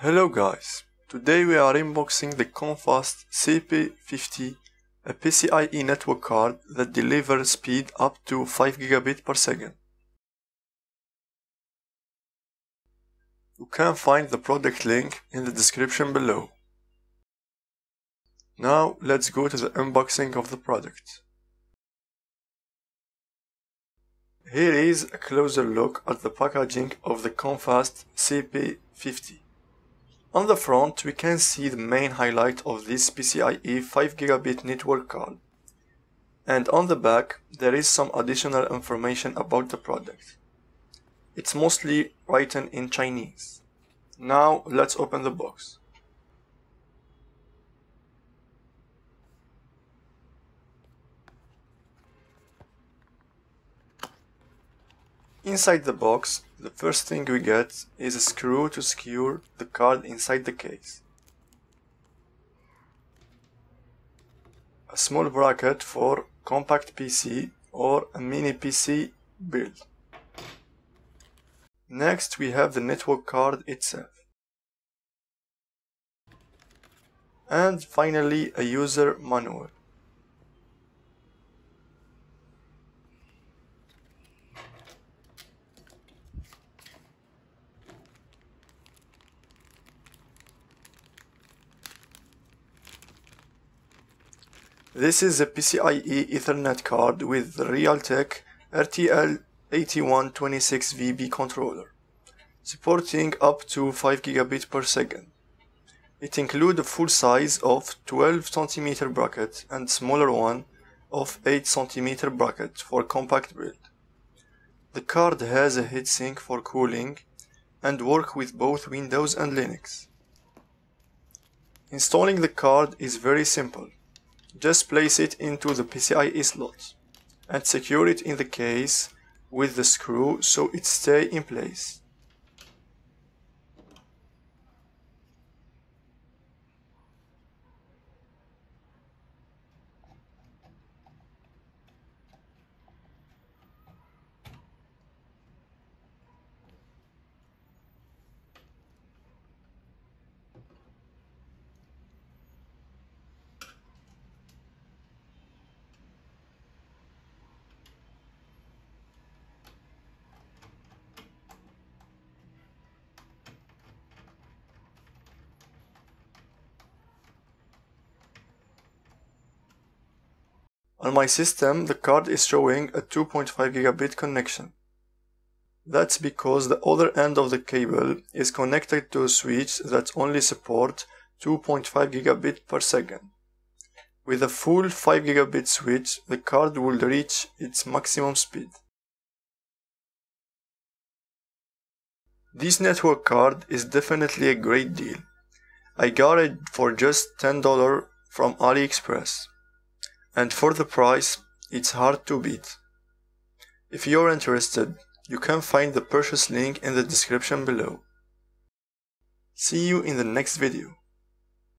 Hello guys, today we are unboxing the Comfast CP50, a PCIe network card that delivers speed up to 5 gigabit per second. You can find the product link in the description below. Now let's go to the unboxing of the product. Here is a closer look at the packaging of the Comfast CP50. On the front, we can see the main highlight of this PCIe 5 gigabit network card. And on the back, there is some additional information about the product. It's mostly written in Chinese. Now, let's open the box. Inside the box, the first thing we get is a screw to secure the card inside the case. A small bracket for compact PC or a mini PC build. Next we have the network card itself. And finally a user manual. This is a PCIe Ethernet card with Realtek RTL8126VB controller, supporting up to 5 gigabit per second. It includes a full size of 12 cm bracket and smaller one of 8 cm bracket for compact build. The card has a heatsink for cooling and work with both Windows and Linux. Installing the card is very simple. Just place it into the PCIe slot and secure it in the case with the screw so it stay in place. On my system, the card is showing a 2.5 gigabit connection. That's because the other end of the cable is connected to a switch that only support 2.5 gigabit per second. With a full 5 gigabit switch, the card will reach its maximum speed. This network card is definitely a great deal. I got it for just $10 from AliExpress and for the price, it's hard to beat. If you're interested, you can find the purchase link in the description below. See you in the next video.